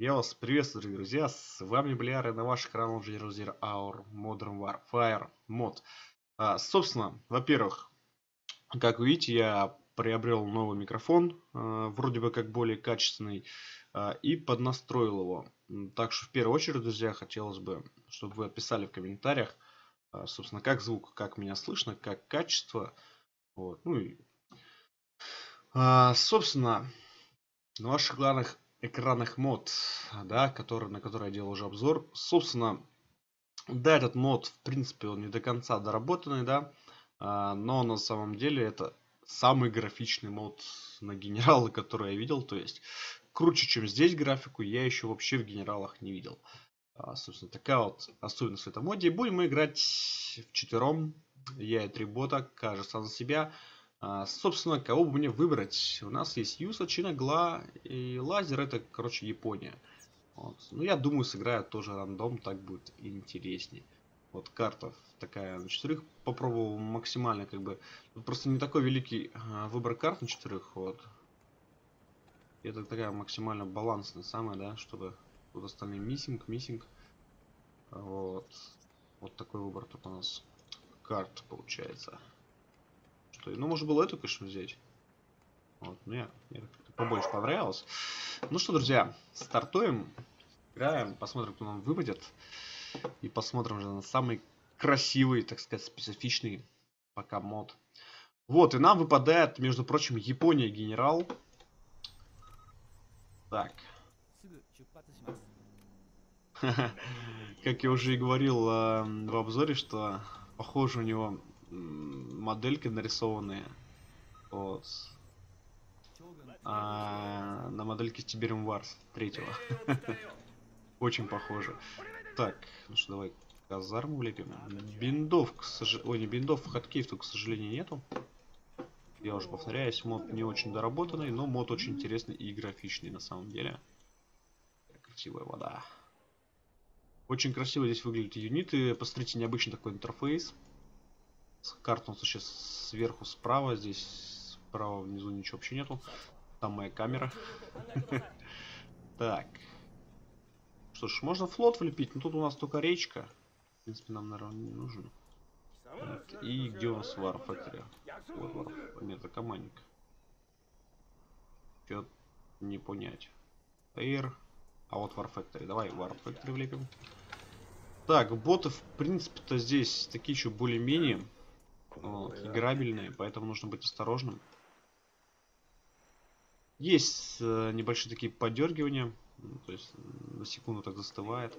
Я вас приветствую, дорогие друзья, с вами Бляр и на ваших каналах Zero Hour Modern Warfare мод. А, собственно, во-первых, как вы видите, я приобрел новый микрофон, а, вроде бы как более качественный, а, и поднастроил его. Так что в первую очередь, друзья, хотелось бы, чтобы вы описали в комментариях, а, собственно, как звук, как меня слышно, как качество. Вот. Ну и, а, собственно, на ваших главных экранных мод, да, который, на который я делал уже обзор. Собственно, да, этот мод, в принципе, он не до конца доработанный, да, а, но на самом деле это самый графичный мод на генералы, который я видел, то есть круче, чем здесь графику, я еще вообще в генералах не видел. А, собственно, такая вот особенность в этом моде. Будем мы играть в четвером, я и три бота, сам за себя. А, собственно, кого бы мне выбрать? У нас есть Юса, Чинагла и Лазер. Это, короче, Япония. Вот. Ну, я думаю, сыграю тоже рандом, так будет интереснее. Вот карта такая на четырех. Попробовал максимально, как бы. Тут просто не такой великий а, выбор карт на четырех. Вот. Это такая максимально балансная самая, да, чтобы тут остальные миссинг, миссинг. Вот. Вот такой выбор тут у нас карт получается что Ну, можно было эту, конечно, взять. Вот, мне, мне побольше понравилось. Ну что, друзья, стартуем. Играем, посмотрим, кто нам выпадет. И посмотрим же на самый красивый, так сказать, специфичный пока мод. Вот, и нам выпадает, между прочим, Япония генерал. Так. Как я уже и говорил э, в обзоре, что похоже у него модельки нарисованные. Вот. А, на модельке Tiberium Wars третьего. Очень похоже. Так, ну что, давай казарму влепим. Биндов, к сожалению... Ой, не биндов, хаткеев тут, к сожалению, нету. Я уже повторяюсь, мод не очень доработанный, но мод очень интересный и графичный на самом деле. Красивая вода. Очень красиво здесь выглядят юниты. Посмотрите, необычный такой интерфейс. Карта у нас сейчас сверху справа. Здесь справа внизу ничего вообще нету. Там моя камера. Так. Что ж, можно флот влепить, но тут у нас только речка. В принципе, нам, наверное, не нужен. Так, и где у нас War Factory? Вот War... Нет, это командник. Чё не понять. Air. А вот War Factory. Давай War Factory влепим. Так, боты, в принципе-то здесь такие еще более-менее вот, играбельные, поэтому нужно быть осторожным. Есть э, небольшие такие подергивания, ну, то есть на секунду так застывает.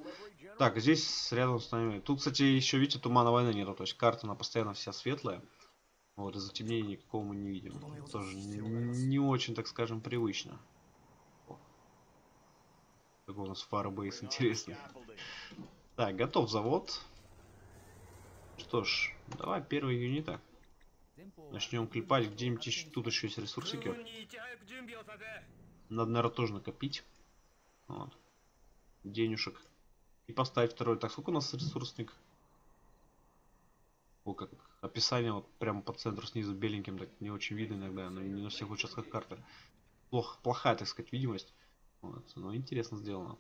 Так, здесь рядом с нами... Тут, кстати, еще, видите, тумана войны нету, то есть карта, она постоянно вся светлая. Вот, и затемнения никакого мы не видим. Тоже не, не очень, так скажем, привычно. Какой у нас фарбейс интересный. Так, готов завод. Что ж, давай первый юнита. Начнем клепать. Где-нибудь тут еще есть ресурсики. Надо, наверное, тоже накопить. Вот. Денежек. И поставить второй. Так, сколько у нас ресурсник? О, как описание вот прямо по центру снизу беленьким, так не очень видно иногда, но не на всех участках карты. Плохо, плохая, так сказать, видимость. Вот, но интересно сделано.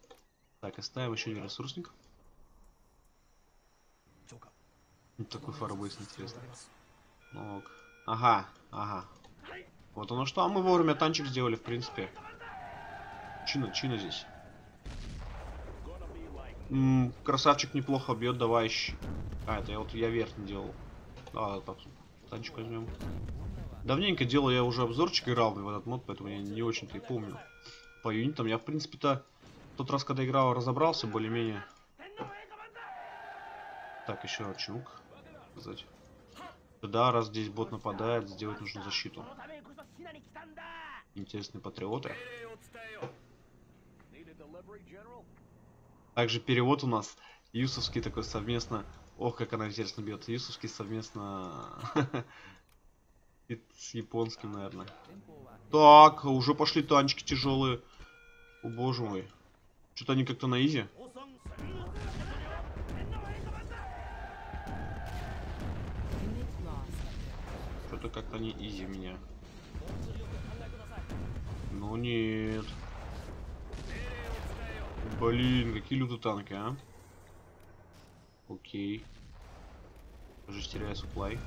Так, оставим еще один ресурсник. Такой фарбейс интересный. Ну, ага, ага. Вот оно что, а мы вовремя танчик сделали, в принципе. Чина, чина здесь. М -м, красавчик неплохо бьет, давай ищи. А, это я вот я верх не делал. А, так, танчик возьмем. Давненько делал я уже обзорчик играл в этот мод, поэтому я не очень-то и помню. По юнитам я, в принципе-то, тот раз, когда играл, разобрался более-менее. Так, еще чук сказать. Да, раз здесь бот нападает, сделать нужно защиту. Интересные патриоты. Также перевод у нас Юсовский такой совместно. Ох, как она интересно бьет. Юсовский совместно с японским, наверное. Так, уже пошли танчики тяжелые. О боже мой. Что-то они как-то на изи. Что-то как-то не изи меня. Ну нет. Блин, какие люты танки, а? Окей. Уже теряю суплай.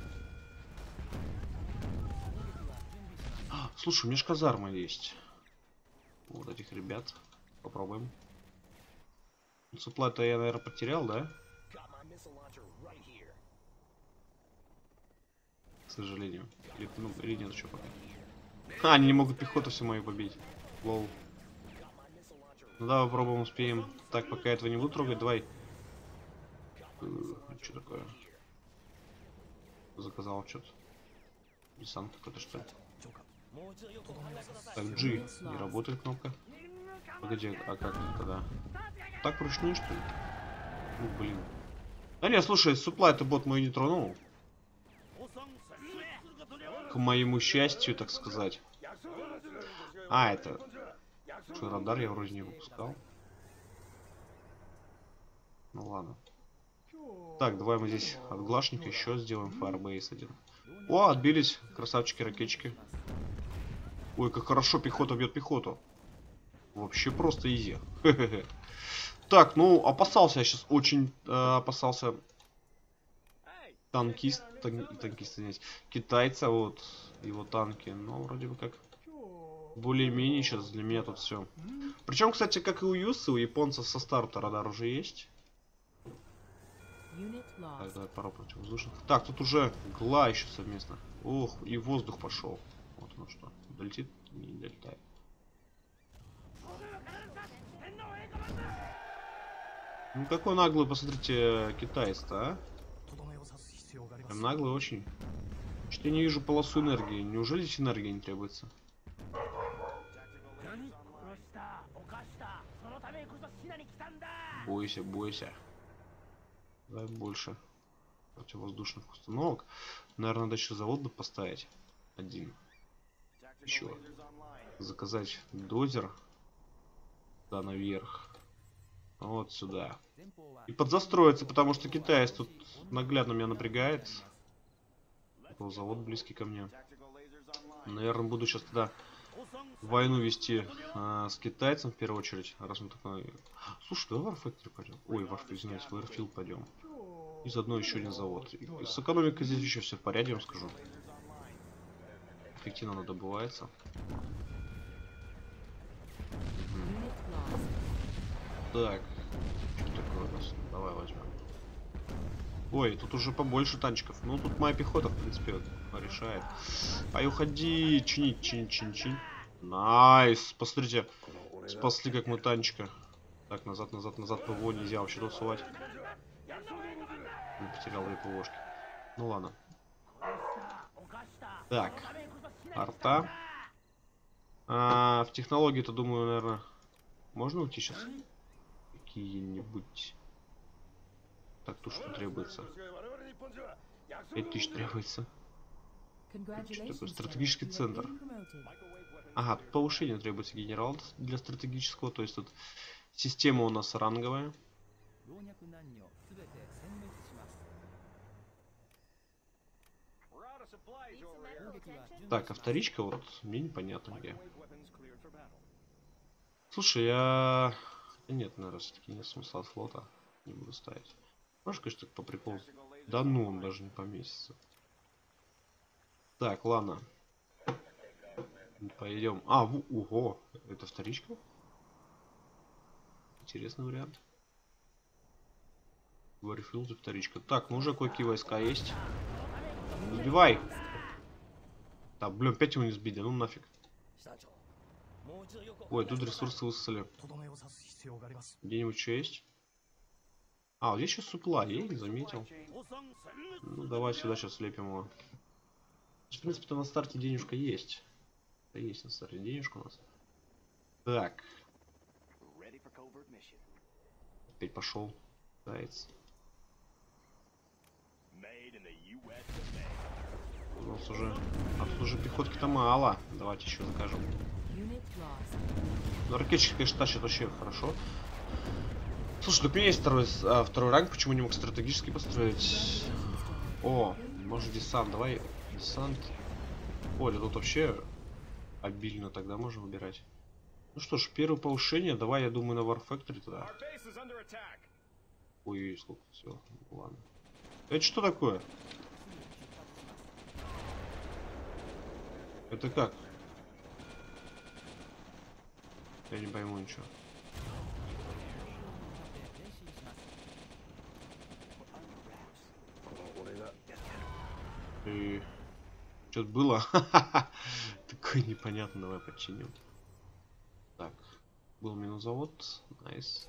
А, слушай, у меня же казарма есть. Вот этих ребят. Попробуем. Суплай-то я, наверное, потерял, да? К сожалению. Или, ну, или нет еще пока. А, они не могут пехоту всю мою побить. Лол. Ну давай попробуем, успеем. Так, пока этого не буду трогать, давай. Э, что такое? Заказал что-то. Десант какой-то что ли? Так, G. Не работает кнопка. Погоди, а как это тогда? Так вручную что ли? Ну блин. Да не, слушай, суплай ты бот мой не тронул. Моему счастью, так сказать. А, это что, радар я вроде не выпускал. Ну ладно. Так, давай мы здесь от глашника еще сделаем Firebase один. О, отбились, красавчики-ракетчики. Ой, как хорошо пехота бьет пехоту. Вообще просто изи. Так, ну, опасался я сейчас, очень э, опасался танкист, тан, танкиста, нет, китайца, вот, его танки, но вроде бы как более-менее сейчас для меня тут все. Причем, кстати, как и у Юсы, у японцев со старта радар уже есть. Так, давай пару противовоздушных. Так, тут уже гла еще совместно. Ох, и воздух пошел. Вот ну что. Долетит? Не долетает. Ну какой наглый, посмотрите, китаец-то, а? Наглый очень. Что я не вижу полосу энергии. Неужели здесь энергия не требуется? Бойся, бойся. Дай больше противовоздушных установок. Наверное, надо еще завод поставить. Один. Еще. Заказать дозер. Да, наверх. Вот сюда. И подзастроиться, потому что китаец тут наглядно меня напрягает. Был завод близкий ко мне. Наверное, буду сейчас тогда войну вести а, с китайцем в первую очередь, раз мы такой... Слушай, давай в Warfactory пойдем. Ой, Warf, извиняюсь, в Airfield пойдем. И заодно еще один завод. И с экономикой здесь еще все в порядке, я вам скажу. Эффективно она добывается. Так. Что такое у нас? Давай возьмем. Ой, тут уже побольше танчиков. Ну, тут моя пехота, в принципе, решает. Ай, уходи, чинить, чинить, чинить, чинить. Nice. Посмотрите, спасли как мы танчика. Так, назад, назад, назад, ПВО нельзя вообще тут сувать. Не потерял две ПВОшки. Ну ладно. Так. Арта. А, в технологии-то, думаю, наверное, можно уйти сейчас? Какие-нибудь... Так, тут что требуется? 5000 требуется. Что такое? Стратегический центр. Ага, повышение требуется генерал для стратегического, то есть тут система у нас ранговая. Так, а вторичка вот мне непонятно где. Слушай, я... Нет, наверное, все-таки нет смысла от флота. Не буду ставить. Можешь, конечно, по приколу. Да ну, он даже не поместится. Так, ладно. Пойдем. А, в... ого, это вторичка? Интересный вариант. Варфилд и вторичка. Так, ну уже кое-какие войска есть. Сбивай! Да, блин, опять его не сбили, ну нафиг. Ой, тут ресурсы высосали. Где-нибудь что есть? А, вот здесь сейчас супла, я не заметил. Ну, давай сюда сейчас слепим его. В принципе-то на старте денежка есть. Да есть на старте денежка у нас. Так. Опять пошел. Заяц. У нас уже... А тут уже пехотки-то мало. Давайте еще закажем. Ну, ракетчик, конечно, тащит вообще хорошо. Слушай, ну у меня есть второй, а, второй ранг, почему не мог стратегически построить? О, может десант, давай десант. О, да тут вообще обильно тогда можно выбирать. Ну что ж, первое повышение. Давай, я думаю, на War Factory тогда. Ой, сколько всего. Ладно. Это что такое? Это как? Я не пойму ничего. И... Что-то было? Такое непонятно. Давай починим. Так. Был минозавод. Nice.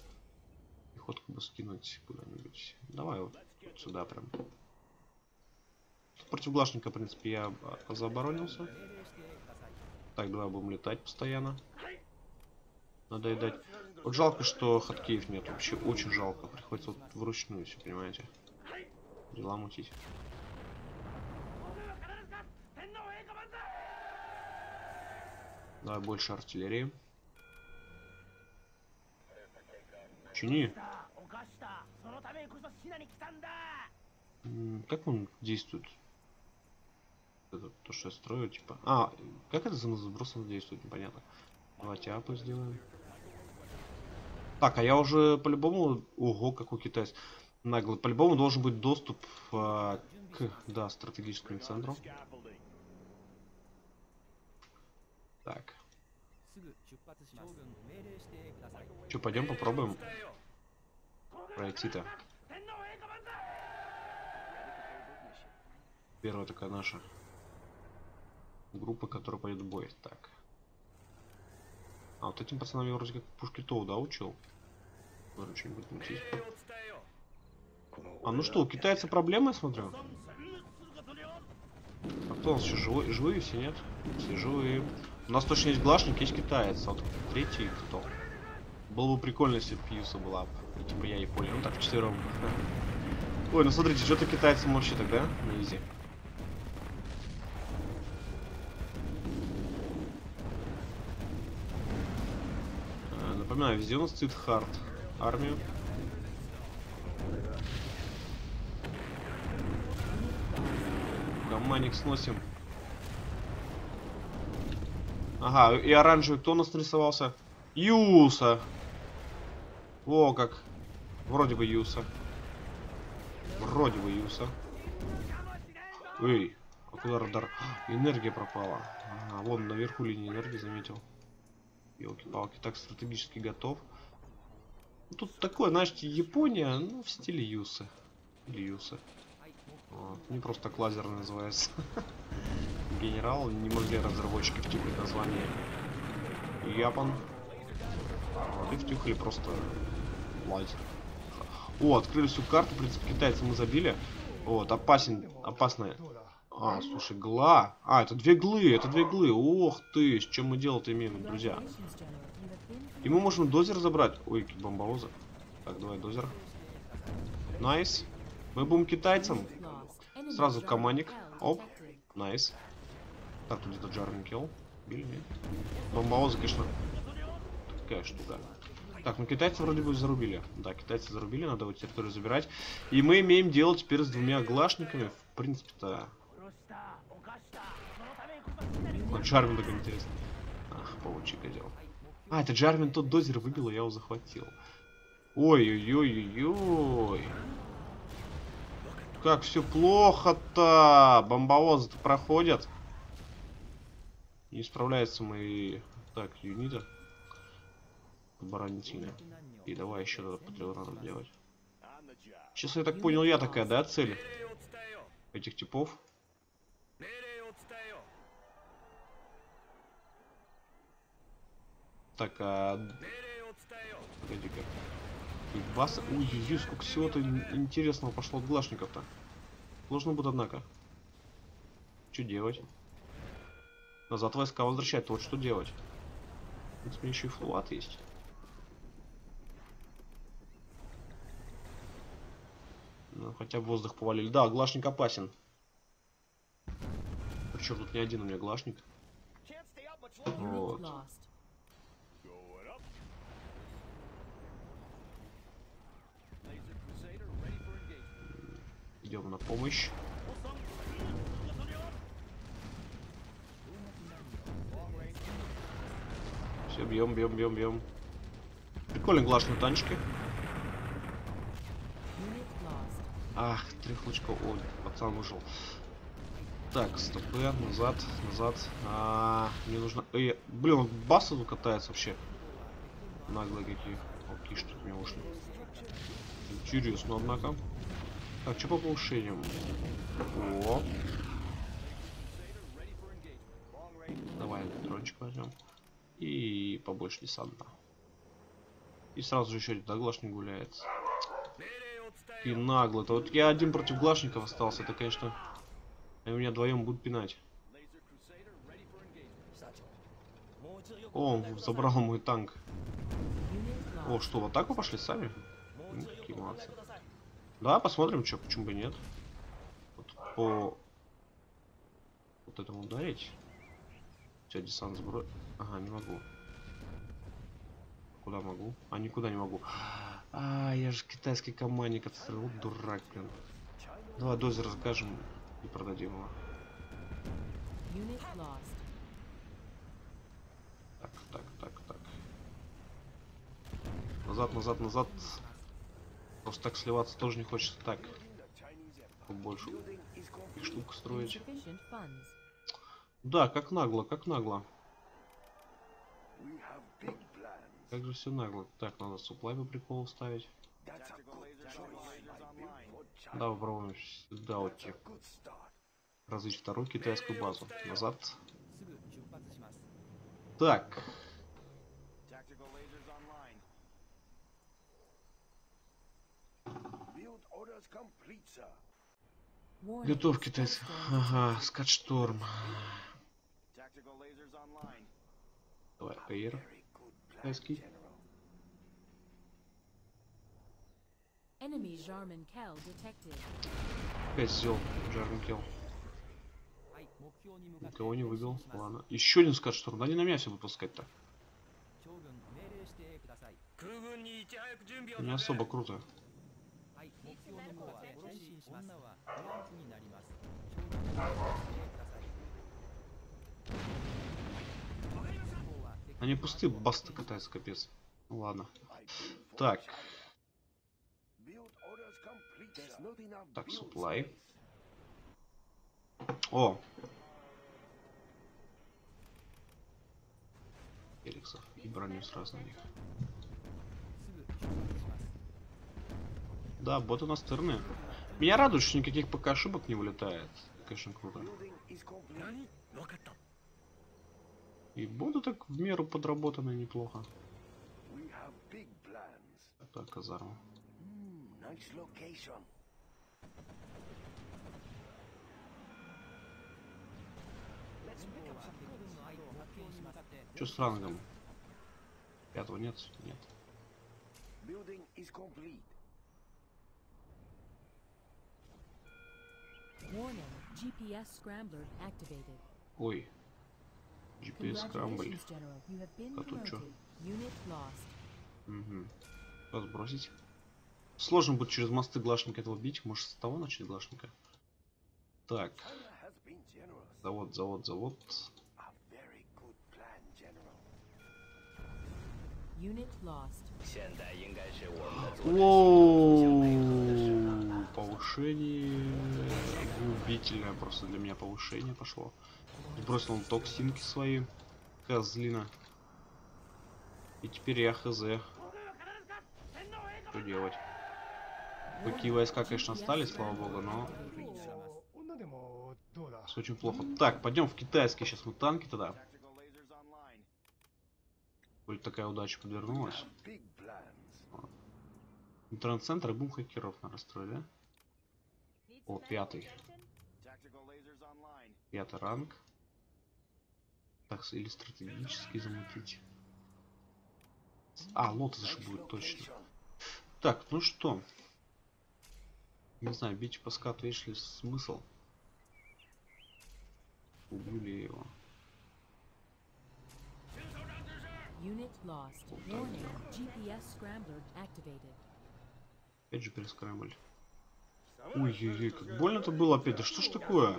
Пехотку бы скинуть куда-нибудь. Давай вот, вот сюда прям. Против глашника, в принципе, я об- заоборонился. Так, давай будем летать постоянно. Надо и дать. Вот жалко, что хаткеев нет. Вообще очень жалко. Приходится вот вручную все, понимаете. Дела мутить. Давай больше артиллерии. Чини. Как он действует? Это то, что я строю, типа... А, как это за забросом действует, непонятно. Давайте апы сделаем. Так, а я уже по-любому... Ого, какой китайц. Наглый. По-любому должен быть доступ а, к да, стратегическому центру. Так. Че, пойдем попробуем пройти-то. Первая такая наша группа, которая пойдет в бой. Так. А вот этим пацанам я вроде как пушки то, да, учил? Надо что-нибудь. А ну что, у китайца проблемы, я смотрю? А кто у нас еще живой? Живые все, нет? Все живые. У нас точно есть глашник, есть китаец. А вот третий кто? Было бы прикольно, если Пьюса была. И типа я и Поля. Ну так, вчетвером. Ой, ну смотрите, что-то китайцы морщит тогда на изи. А, Напоминаю, везде у нас стоит хард. Армию. Гамманик сносим. Ага, и оранжевый кто у нас нарисовался? Юса. Во как. Вроде бы Юса. Вроде бы Юса. Эй, а куда радар? А, Энергия пропала. Ага, вон наверху линии энергии заметил. Елки-палки, так стратегически готов. Тут такое, знаешь, Япония, ну, в стиле Юсы. Или Юсы. Вот. Не просто так лазер называется. Генерал, не могли разработчики втюхать название Япон. Вот, и втюхали просто лазер. О, открыли всю карту, в принципе, китайцы мы забили. Вот, опасен, опасная. А, слушай, гла. А, это две глы, это две глы. Ох ты, с чем мы дело-то имеем, друзья. И мы можем дозер забрать. Ой, бомбовозы. Так, давай dozer. Nice. Мы будем китайцам. Сразу командик. Оп. Nice. Так, тут где-то Джармен Келл. Били, нет? Бомбовозы, конечно, такая штука. Так, ну китайцы вроде бы зарубили. Да, китайцы зарубили, надо вот территорию забирать. И мы имеем дело теперь с двумя глашниками. В принципе-то... Вот Джармен такой интересный. Ах, паучий козел. А, это Джарвин тот дозер выбил, и я его захватил. Ой-ой-ой-ой-ой. Как все плохо-то. Бомбовозы-то проходят. Не справляются мои... Так, юнита. Оборонительная. И давай еще надо под делать. Сейчас я так понял, я такая, да, цель? Этих типов. Так, а... Погоди-ка. Ебаса... Ой-ой-ой, сколько всего-то интересного пошло от глашников-то. Сложно будет, однако. Что делать? Назад войска возвращать, вот что делать. В принципе, еще и флуат есть. Ну, хотя бы воздух повалили. Да, глашник опасен. Причем тут не один у меня глашник. Вот. Идем на помощь. Все, бьем, бьем, бьем, бьем. Прикольно глажные танчики. Unit lost. Ах, тряхучка. Ой, пацан вышел. Так, стопы, назад, назад. А, мне нужно... Эй, блин, он тут катается вообще. Наглые какие. Окей, что мне ушли. Интересно, однако. А что по повышению? О. Давай электрончик возьмем. И побольше десанта. И сразу же еще один глашник гуляет. И нагло. То вот я один против глашников остался. Это, конечно, они меня вдвоем будут пинать. О, он забрал мой танк. О, что, в атаку пошли сами? Какие молодцы. Да, посмотрим, что, почему бы нет. Вот по вот этому ударить. Все, десант сбро... Ага, не могу. Куда могу? А, никуда не могу. А, я же китайский командник отстрелил, дурак, блин. Давай дозер расскажем и продадим его. Так, так, так, так. Назад, назад, назад. Просто так сливаться тоже не хочется так. Больше штук строить. Да, как нагло, как нагло. Как же все нагло. Так, надо суплай по приколу ставить. Да, попробуем сюда уйти. Развить вторую китайскую базу. Назад. Так. Готов, китайцы. Ага, скатшторм. Давай, АР. Китайский. Козел, Жарминкел. Никого не выбил. Ладно. Еще один скатшторм. Да не на меня все выпускать так. Не особо круто. はい、目標の向かって前進します。女はブランクになります。将軍命令してください。方は敵 Они пустые, басты катаются, капец. Ну ладно. Так. Так, суплай. О! Эликсов и броню сразу на них. Да, боты настырные. Меня радует, что никаких пока ошибок не вылетает. Конечно, круто. И боты так в меру подработаны неплохо. Это казарма. Что с рангом? Пятого нет? Нет. Warning, GPS scrambler activated. Ой. GPS scrambler. А тут что? Угу. Разбросить. Сложно будет через мосты глашника этого бить. Может с того начать глашника? Так. Завод, завод, завод. Воу, повышение. Убительное просто для меня повышение пошло. Бросил токсинки свои. Козлина. И теперь я хз. Что делать? Какие войска, конечно, остались, слава богу, но... Все очень плохо. Так, пойдем в китайские сейчас мы танки тогда. Будет такая удача подвернулась. Интернет-центр и бум хакеров на расстреле. О, пятый. Пятый ранг. Так, или стратегически замутить. А, лотос же будет точно. Так, ну что? Не знаю, бить по скату есть ли смысл? Убью ли я его? Unit lost. Warning. GPS scrambler activated. Опять же перескрамбль. Ой-ой-ой, как больно-то было опять. Да что ж такое?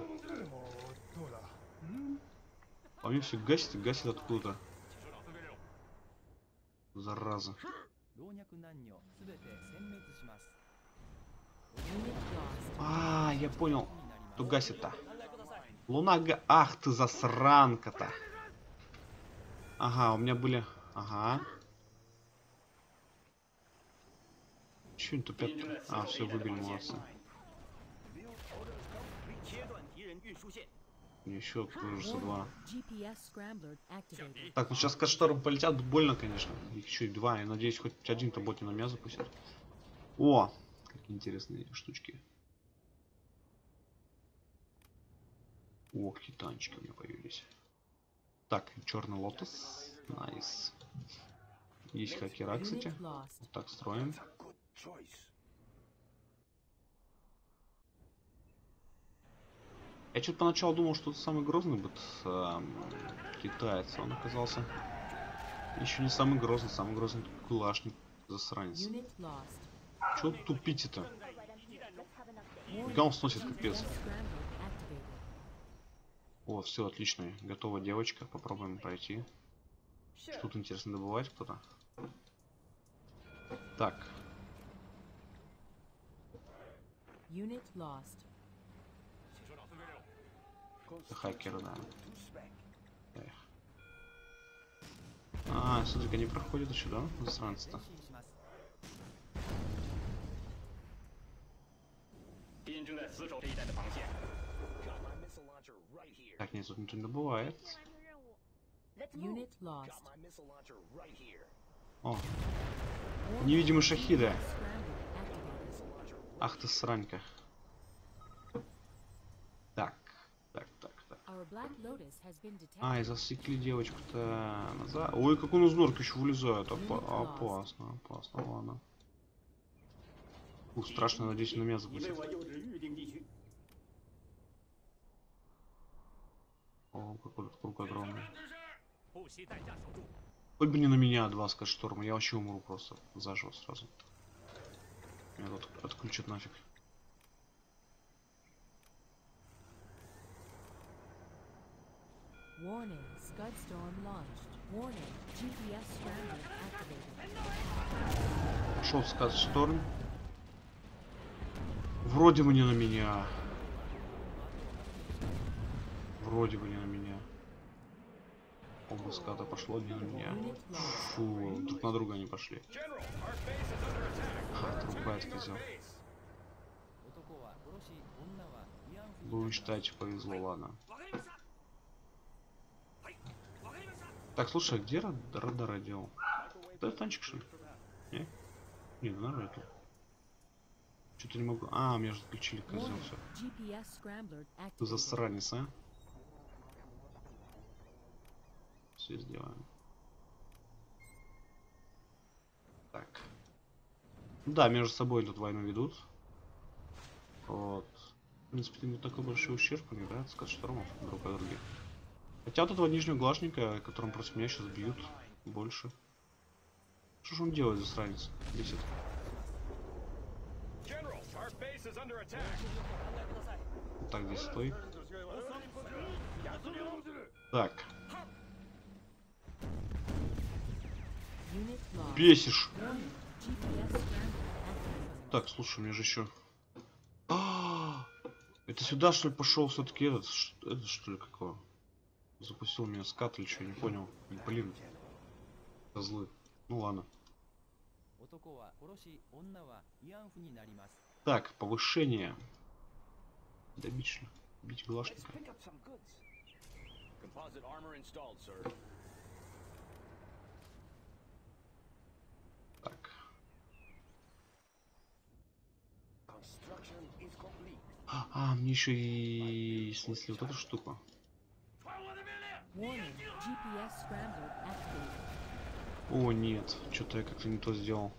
А мне все гасит и гасит откуда-то. Зараза. А, я понял. Кто гасит-то? Луна га... Ах ты засранка-то. Ага, у меня были... Ага. Чё они тупят? А, все, выбили, молодцы. Еще кружится два. Так, ну сейчас каштары полетят, больно, конечно. Их еще и два. Я надеюсь, хоть один-то боти на меня запустят. О, какие интересные штучки. О, какие танчики у меня появились. Так, черный лотос. Nice. Есть хакера, кстати. Вот так строим. Я что-то поначалу думал, что это самый грозный бот эм, китаец. Он оказался еще не самый грозный, самый грозный кулашник засранец. Чего тупите-то? Он сносит, капец. О, все, отлично. Готова девочка. Попробуем пройти. Что тут интересно добывать кто-то? Так, Unit lost. Хакер, да. Эх. А, смотри, они проходят еще, да? Засранцы-то. Так, нет, тут ничего не добывает. О. Невидимый шахида. Ах ты сранька. А, и засекли девочку-то э, назад. Ой, как он из норки еще вылезает. Опа опасно, опасно, ладно. Ух, страшно, надеюсь, на меня запустит. О, какой этот круг огромный. Хоть бы не на меня два скажет шторма, я вообще умру просто заживо сразу. Меня тут отключат нафиг. Warning, Scud Storm launched. Warning, GPS stranded activated. Шел Scud Storm. Вроде бы не на меня. Вроде бы не на меня. Оба ската пошло не на меня. Фу, друг на друга они пошли. Ха, труба я. Будем считать, повезло, ладно. Так, слушай, а где рад- радар делал? Это танчик, что ли? Не? Не, ну нормально. Что-то не могу. А, меня же отключили, козел, все. Засранец, а? Все сделаем. Так. Ну Да, между собой тут войну ведут. Вот. В принципе, не такой большой ущерб, мне нравится, скажет штормов друг от друга. Хотя вот этого нижнего глажника, которым против меня сейчас бьют, больше. Что же он делает, засранец? Бесит. Вот так здесь стой. Так, бесишь. Так, слушай, мне же еще. Это сюда что ли пошел все-таки этот, этот что ли какого? Запустил меня скат или что, не понял. Блин. Злы. Ну ладно. Так, повышение. Добить Бить глашника. Так. А, а, мне еще и снесли вот эту штуку. О, нет, что-то я как-то не то сделал.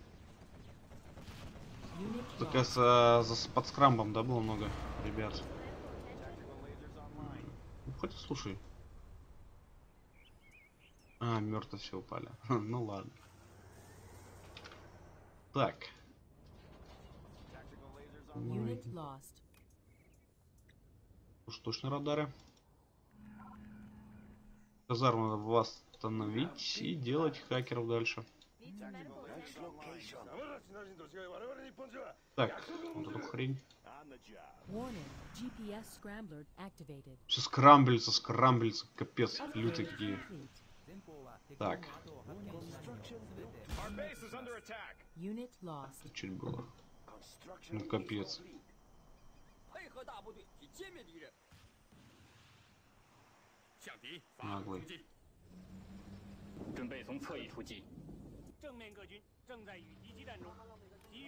Так lost. за, за под скрамбом, да, было много ребят. Ну, хотя слушай. А, мертво все упали. ну ладно. Так. Уж точно радары. Казарму надо восстановить и делать хакеров дальше. Так, вот эту хрень. Все скрамблится, скрамблится, капец, лютые какие. Так. Это чуть было. Ну капец. Наглый.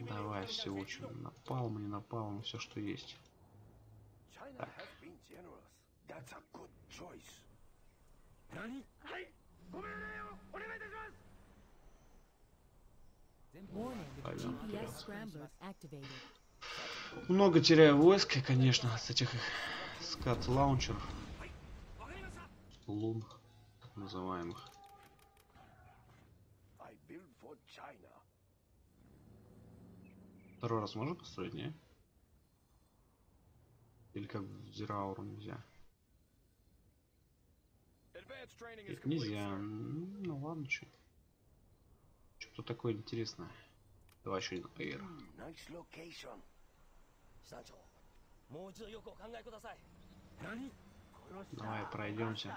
Давай все очень напалм, не напалм, все что есть. Так. Много теряю войск, конечно, с этих скат-лаунчеров. Лун, так называемых. Второй раз можно построить, не? Или как в Зирауру нельзя? Их нельзя. Ну ладно, что. Что такое интересное? Давай еще один эйр. 団 Давай пройдемся.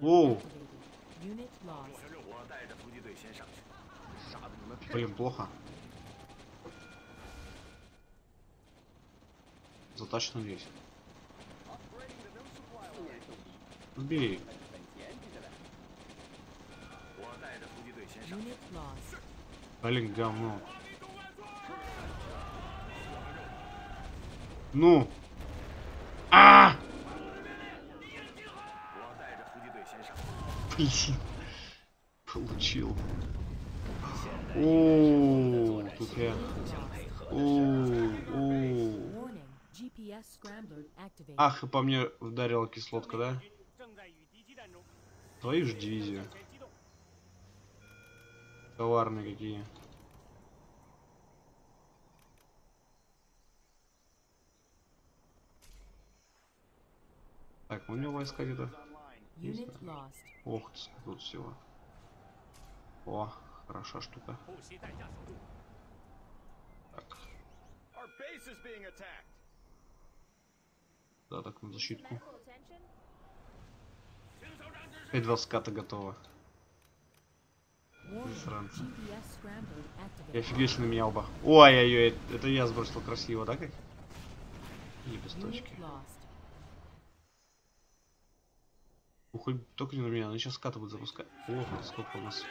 Оу! Блин, плохо. Затащен здесь. Убей. Блин, говно. Ну. А! Блин. Получил. О, тут я. О, о. Ах, и по мне ударила кислотка, да? Твою же дивизию. Товарные какие. Так, ну, у него войска где-то? Ох, тут всего. О, хороша штука. Так. Да, так, на защитку. Опять два ската готово. Сранцы. Я офигеть на меня оба. Ой-ой-ой, это я сбросил красиво, да, как? И без точки. Unit lost. Ну, хоть только не на меня, они сейчас скаты будут запускать. Ох, сколько у нас.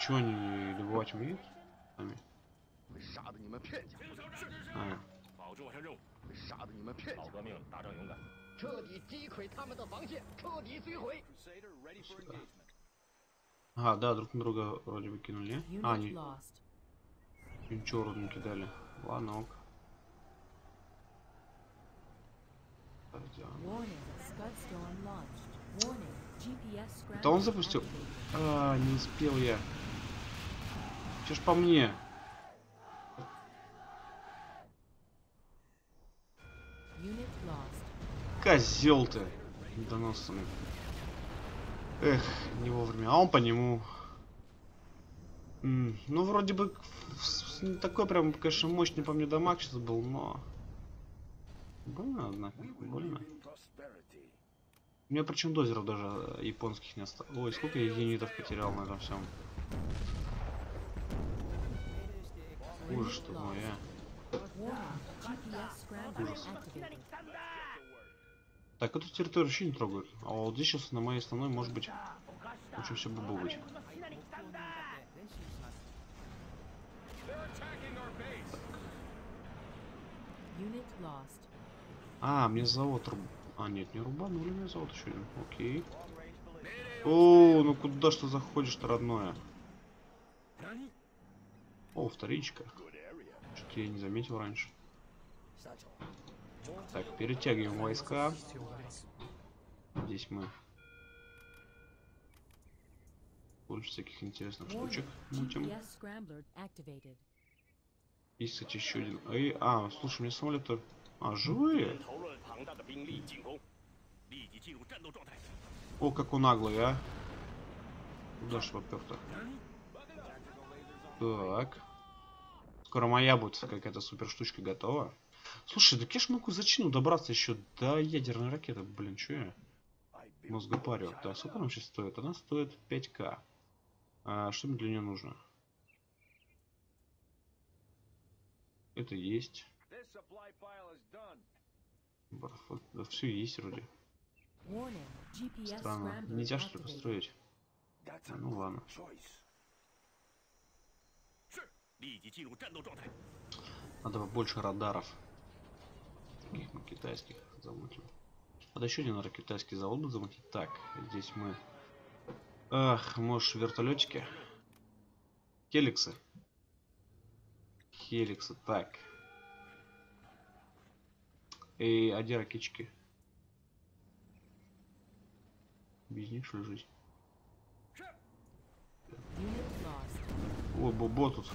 Чего они добывать умеют? Сами. 会杀的你们片甲， А, 保住我这任务。会杀的你们片甲，革命，打仗勇敢。彻底击溃他们的防线，彻底摧毁。 Crusader ready for engagement. Ага, да, друг на друга вроде бы кинули. Unit А, они lost. ничего вроде не кидали. Ладно, ок. Пойдем. Это он запустил? А, не успел я. Че ж по мне? Козел ты. Недоносанный. Эх, не вовремя. А он по нему. М, ну, вроде бы такой прям, конечно, мощный по мне дамаг сейчас был, но... Больно, однако, больно. У меня причем дозеров даже э, японских не осталось. Ой, сколько я юнитов потерял на этом всем. Ужас, что мой. А. Ужас. Так, эту территорию вообще не трогают. А вот здесь сейчас на моей основной может быть очень все бы быть. А, мне завод рубит. А, нет, не рубанули мне завод еще один. Окей. О, ну куда ты заходишь-то, родное? О, вторичка. Что-то я не заметил раньше. Так, перетягиваем войска. Здесь мы больше всяких интересных штучек мутим. Есть, кстати, еще один. Эй, а, слушай, мне самолеты... А, живые? О, как он наглый, а. Куда ж попер-то? Так. Скоро моя будет какая-то супер штучка готова. Слушай, да я ж могу зачину добраться еще до ядерной ракеты. Блин, что я? Мозгопарю. Да, сколько нам сейчас стоит? Она стоит 5к. А, что мне для нее нужно? Это есть. Барфот. Да все есть вроде. Странно. Нельзя что ли построить? А, ну ладно. Надо побольше радаров. Таких мы китайских замутим. Надо еще один, наверное, китайский завод замутить. Так, здесь мы... Ах, может вертолетики? Келиксы. Хеликсы, так. И где ракетчики? Без них что ли жизнь? О, Бобо тут.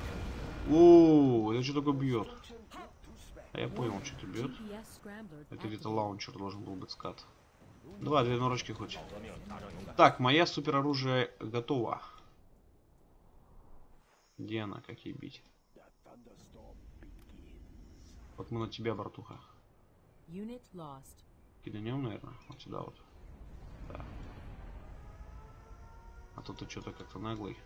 О, это что такое бьет? А я понял, что это бьет. Это где-то лаунчер должен был быть скат. Два, две норочки хоть. Так, моя супер оружие готова. Где она? Как ей бить? Вот мы на тебя, братуха. Киданем, наверное, вот сюда вот. Да. А тут ты что-то как-то наглый.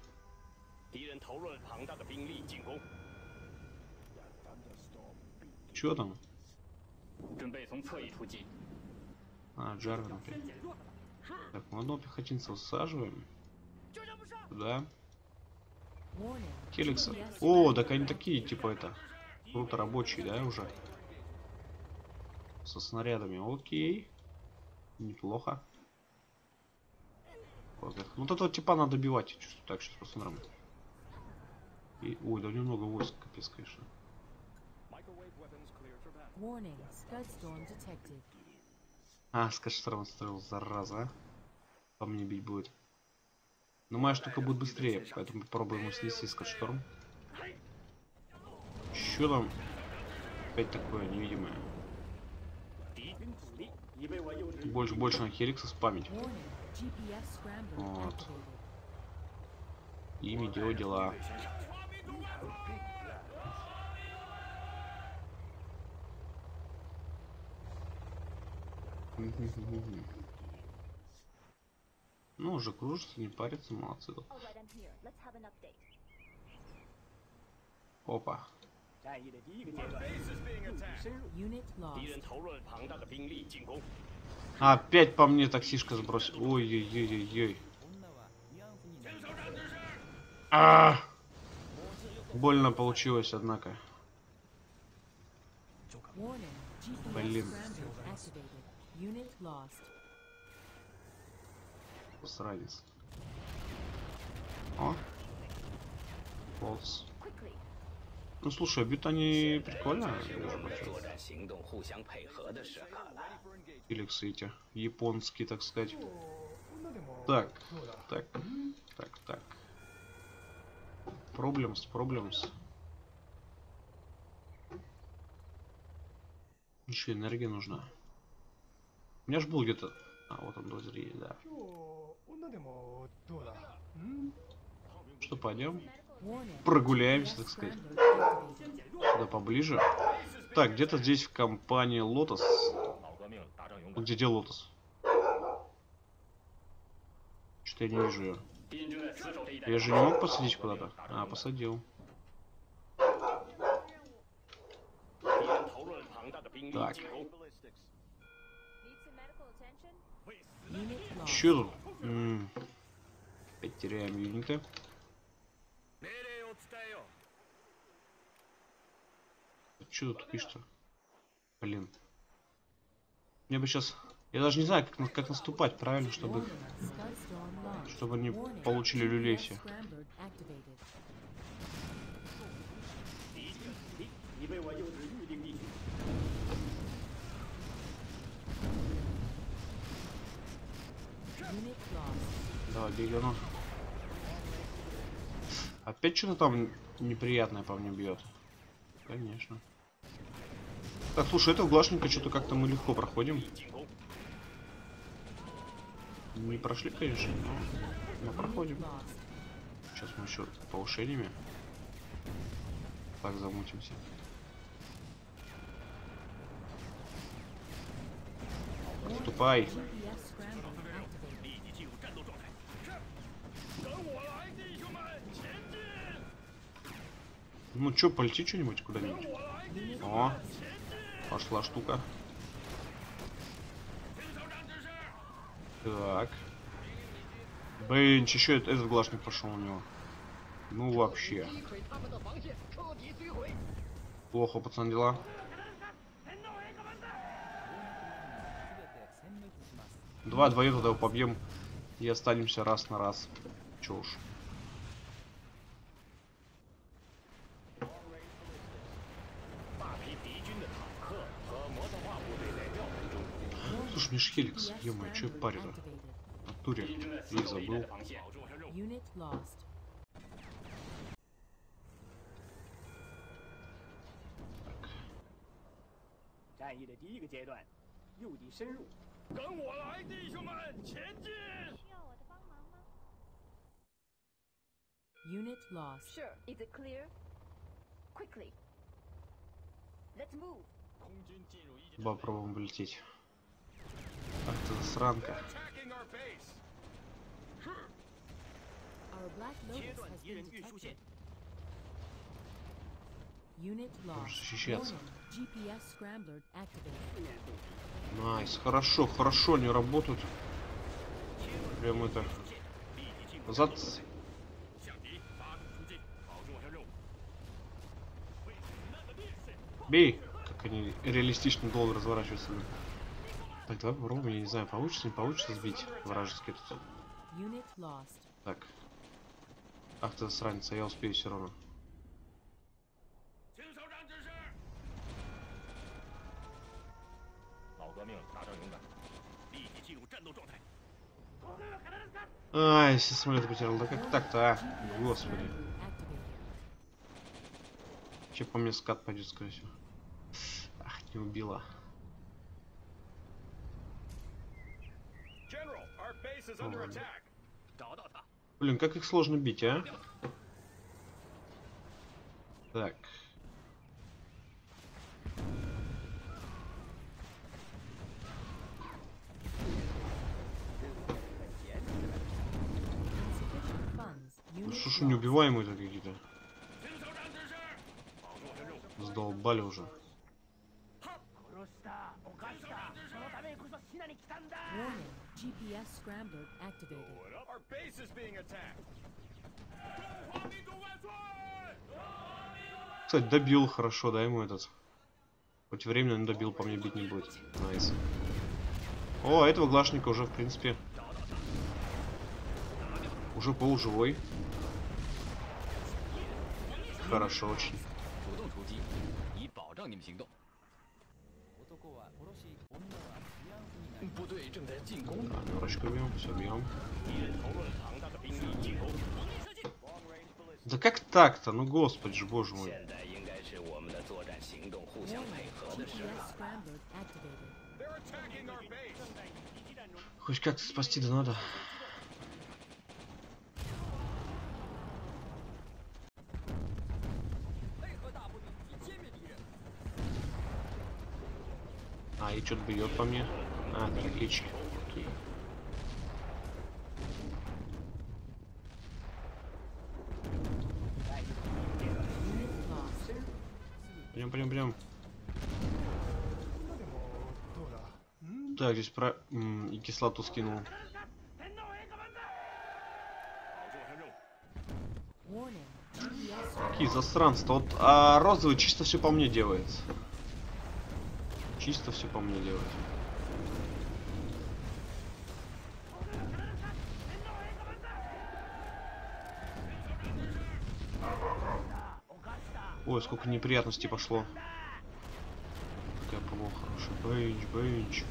Чё там? А, Джарвин Так, мы одного пехотинца усаживаем. Да. Хеликса. О, так они такие, типа это. Круто рабочие, да, уже? Со снарядами. Окей. Неплохо. Ну, вот этого типа надо добивать, я чувствую. Так, сейчас посмотрим. И, ой, да немного войск, капец, конечно. А, скажем, строил, зараза. а. По мне бить будет. Но моя штука будет быстрее, поэтому попробуем его снести скотшторм. Что там? Опять такое невидимое. Больше, больше на Херикса спамить. Вот. Ими дело дела. Ну, уже кружится, не парится, молодцы. Опа. 战役的第一个阶段，深入。 Unit 敌人 lost. 投入了庞大的兵力进攻， Опять по мне таксишка сбросил. Ой-ой-ой-ой-ой. 女は慰安婦になります А! Больно получилось, однако. Warning. GPS Блин. scrambler activated. Unit lost. Сранец. О. Полз. Ну слушай, бит они прикольно. Феликсы эти, японские, так сказать. Так, так, так, так. Проблемс, проблемс. Еще энергия нужна. У меня же был где-то... А, вот он дозер да. Что, пойдем? прогуляемся, так сказать. Сюда поближе. Так, где-то здесь в компании Лотос. Где где Лотос? Что-то я не вижу ее. Я же не мог посадить куда-то. А, посадил. Так. Че тут? М -м. Потеряем юниты. Что тут тупишь-то? Блин. Мне бы сейчас... Я даже не знаю, как, как наступать правильно, чтобы. Чтобы они получили люлей все. Давай, бегану. Опять что-то там неприятное по мне бьет. Конечно. Так, слушай, этого глашника что-то как-то мы легко проходим. Мы прошли, конечно, но, но проходим. Сейчас мы еще повышениями так замутимся. Отступай. Ну чё, полети что-нибудь куда-нибудь. О, пошла штука. Так. Блин, еще этот этот глашник пошел у него. Ну вообще. Плохо, пацан, дела. Два двоих тогда побьем и останемся раз на раз. Чё уж. ж лишь Хеликс, -мо, чё парень? Натуре, и забыл. Unit lost. Sure, is it clear? Quickly. Let's move. Попробуем влететь. Ах ты засранка. Защищаться. Nice, хорошо, хорошо, они работают. Прям это. Назад. Бей! Как они реалистично долго разворачиваются. Так, давай попробуем, я не знаю, получится, не получится сбить вражеский тут. Так. Ах ты сранится, а я успею все равно. Ай, если самолет потерял, да как так-то, а? Господи. Че по мне скат пойдет, скорее всего. Ах, не убила. Блин, как их сложно бить, а? Так. Ну что ж неубиваемые тут какие-то? Сдолбали уже. Warning. GPS scrambler activated. Our base is being attacked. Кстати, добил хорошо, да, ему этот. Хоть временно, но добил, по мне бить не будет. Nice. О, а этого глашника уже, в принципе, уже полуживой. Хорошо очень. Да, бьем, все бьем. Да как так-то? Ну господи ж, боже мой. Хоть как-то спасти да надо. А, и что-то бьет по мне. А, дорогички. Окей. Прям, прям, прям. Так, здесь про... и кислоту скинул. Какие засранства. Вот а розовый чисто все по мне делает. Чисто все по мне делает. ой, сколько неприятностей пошло. Такая ПВО хорошая. Бейнч, бейнч.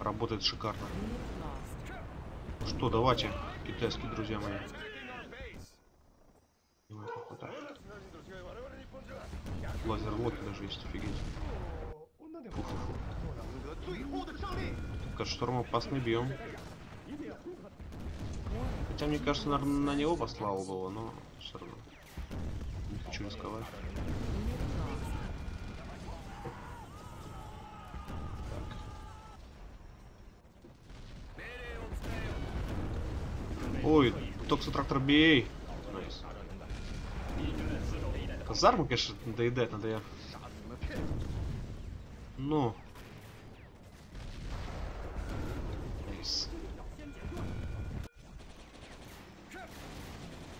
Работает шикарно. Ну что, давайте, китайские друзья мои. Лазер локи даже есть, офигеть. Фу. Как шторм опасный бьем. Хотя мне кажется, на, на него послал было, но все равно. Не хочу рисковать. Ой, токсотрактор бей. Nice. Казарму, конечно, доедать надо я. Ну. Nice.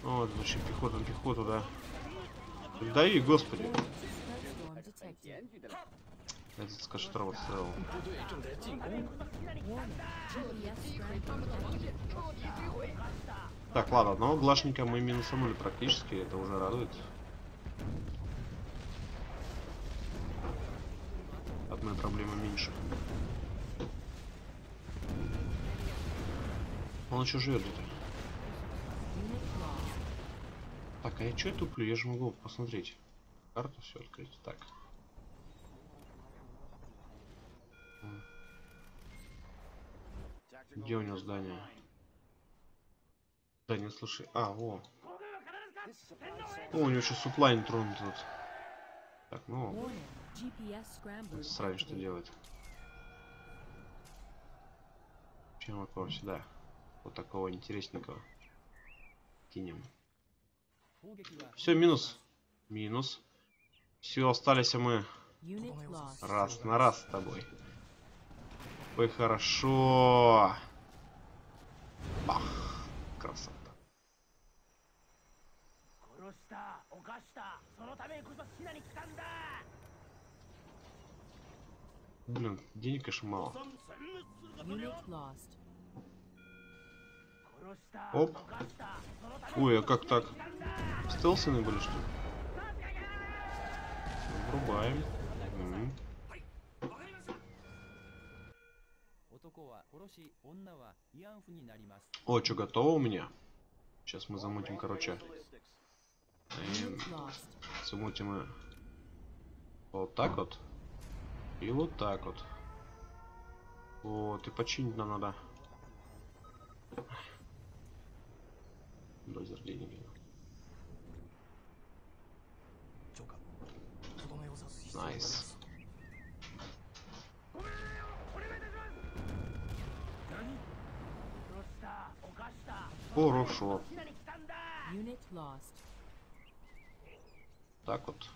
О, пехота на пехоту, да. Да и господи. Этот скажетрова цел. Так, ладно, одного глашника мы минусанули практически, это уже радует. Одной проблемы меньше. Он еще живет где-то. Так, а я что туплю? Я же могу посмотреть. Карту все открыть. Так. М. Где у него здание? Да, не слушай. А, во. О, у него еще суплайн тронут тут. Так, ну, сразу что делает. Чем вот вам сюда? Вот такого интересненького. Кинем. Все, минус. Минус. Все, остались мы раз на раз с тобой. Ой, хорошо. Бах. Красота. Блин, денег, конечно, мало. Оп. Ой, а как так? Стелсами были, что ли? Врубаем. О, что, готово у меня? Сейчас мы замутим, короче. Эм, замутим мы вот так вот. И вот так вот. Вот, и починить нам надо dozer генерира. Nice. Хорошо. Так вот.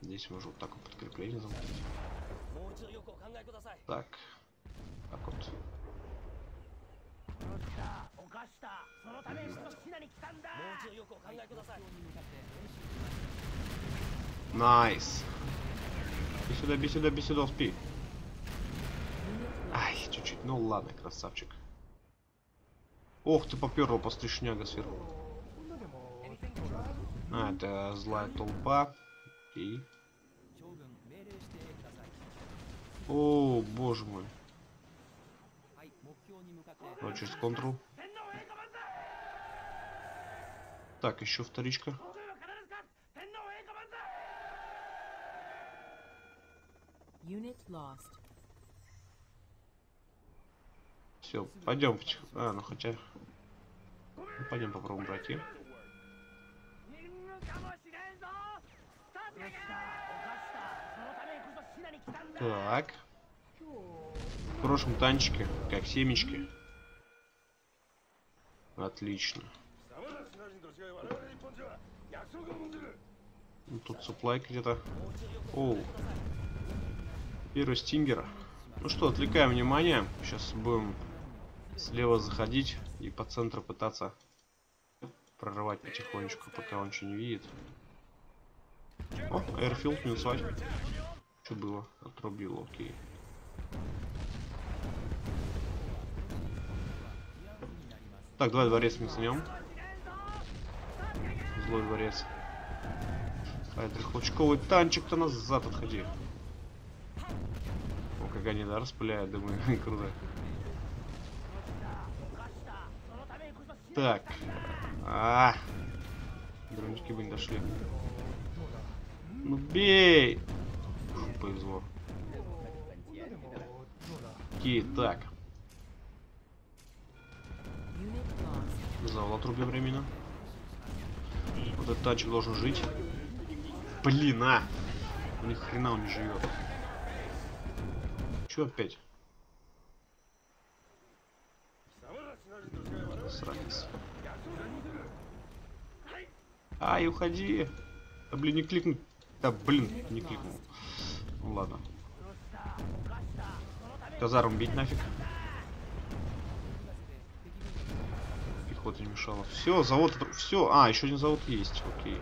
Здесь можно вот так вот подкрепление замкнуть. Так. Так вот. 殺した犯したそのためにこそシナに来たんだもう一度よくお考えください。 Найс. Иди сюда, иди сюда, иди сюда, спи. Unit lost. Ай, чуть-чуть. Ну ладно, красавчик. Ох, ты поперла постришняга сверху. 女でもどうだ А, это злая толпа. И... 将軍命令してください О, боже мой. Ну, Давай через контрол. Так, еще вторичка. Все, пойдем. А, ну хотя... Ну, пойдем попробуем пройти. Так. В прошлом танчике, как семечки. Отлично. Ну, тут суплай где-то. Оу. Первый стингер. Ну что, отвлекаем внимание. Сейчас будем слева заходить и по центру пытаться прорывать потихонечку, пока он ничего не видит. О, Airfield минусовать. Что было? Отрубил, окей. Так, давай дворец мы снем. Злой дворец. А это хлочковый танчик-то назад отходи. О, как они, да, распыляют, думаю, круто. Так. А, -а, -а. Дрончики бы не дошли. Ну бей! Повезло. Окей, так. Завал отрубим временно. Вот этот тачик должен жить. Блин, а! У них хрена он не живет. Чё опять? Сранец. Ай, уходи! Да блин, не кликнуть. Да блин, не кликнул. Ну ладно. Казарм бить нафиг. Пехота не мешала. Все, завод. Все. А, еще один завод есть. Окей.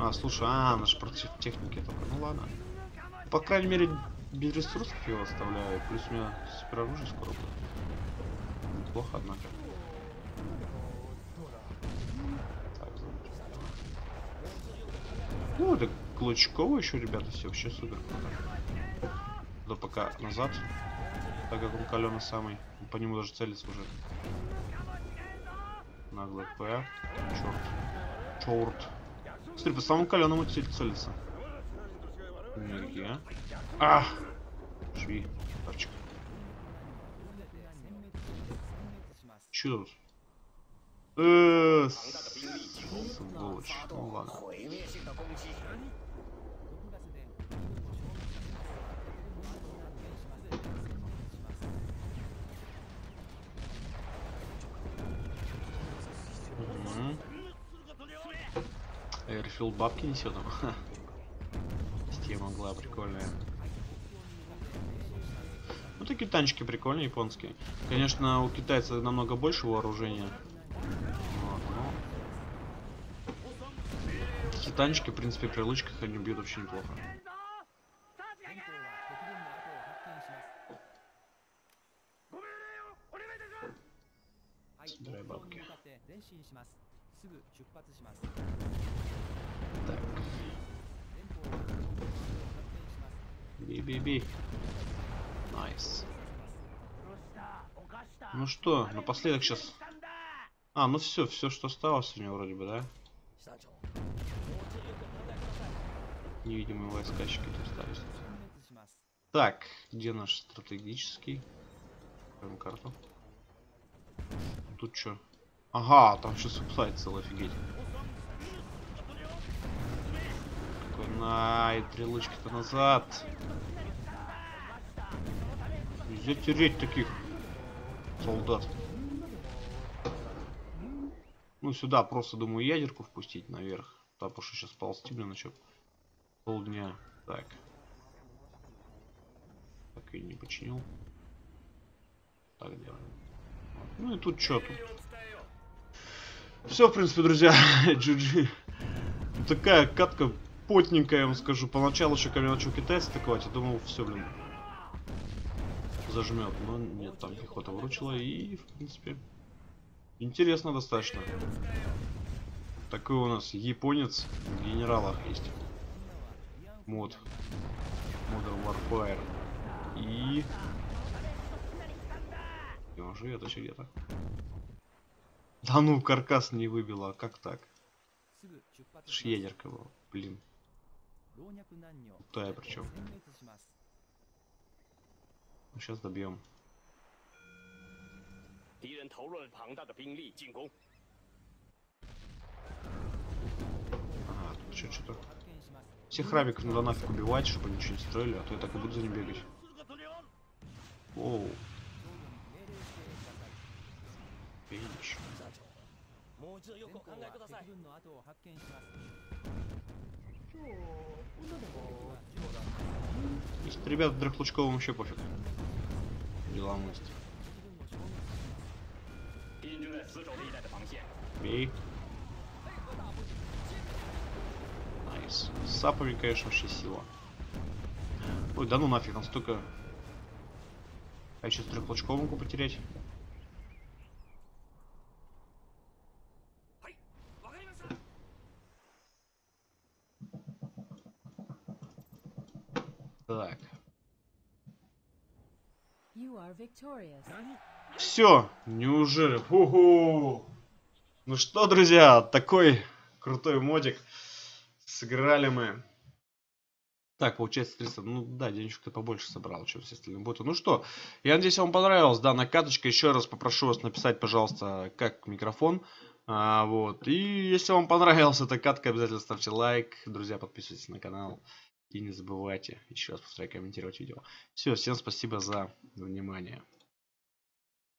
А, слушай, а, наш против техники только. Ну ладно. По крайней мере, без ресурсов его оставляю. Плюс у меня супероружие скоро будет. Неплохо, однако. Так, ну, это Клочкова еще, ребята, все вообще супер. Да пока назад. Так как он каленый самый. По нему даже целится уже. Наглый П. Черт. Черт. Смотри, по самому каленому цель целится. Энергия. А! Шви. Тапчик. Че тут? Э, Сволочь. Ну ладно. Эйрфилд бабки несет там. Система могла прикольная. Ну такие танчики прикольные японские. Конечно, у китайцев намного больше вооружения. Танчики, в принципе, при лучках они бьют вообще неплохо. Ай, бей-бей-бей. Nice. Ну что, напоследок сейчас... А, ну все, все, что осталось у него вроде бы, да? Невидимые войска какие-то остались. Так, где наш стратегический? Прям карту. Тут что? Ага, там еще субсайт целый, офигеть. Какой на три лучки-то назад. Нельзя тереть таких солдат. Ну, сюда просто, думаю, ядерку впустить наверх. Потому что сейчас ползти, блин, еще полдня. Так. Так и не починил. Так делаем. Ну и тут что тут? Все, в принципе, друзья, GG. Такая катка потненькая, я вам скажу. Поначалу еще ко мне начал китайцы атаковать, я думал, все, блин, зажмет. Но нет, там пехота выручила и, в принципе, интересно достаточно. Такой у нас японец в генералах есть. Мод. Мода Warfire. И... Неужели это еще где-то? Да ну, каркас не выбило, а как так? Ш была, блин. Крутая причем. Сейчас добьем. Ага, тут что, что-то... Всех рабиков надо нафиг убивать, чтобы они ничего не строили, а то я так и буду за ним бегать. Оу. Пинч. Значит, ребят, Драхлучковым вообще пофиг. Дела мысли. Бей. Найс. С сапами, конечно, вообще сила. Ой, да ну нафиг, настолько... А еще с трехлочковым потерять. Все, неужели? Ху-ху. Ну что, друзья, такой крутой модик. Сыграли мы. Так, получается 300. Ну да, денежек ты побольше собрал, чем все остальные боты. Ну что, я надеюсь, вам понравилась данная каточка. Еще раз попрошу вас написать, пожалуйста, как микрофон. А, вот. И если вам понравилась эта катка, обязательно ставьте лайк. Друзья, подписывайтесь на канал. И не забывайте еще раз повторяю комментировать видео. Все, всем спасибо за внимание.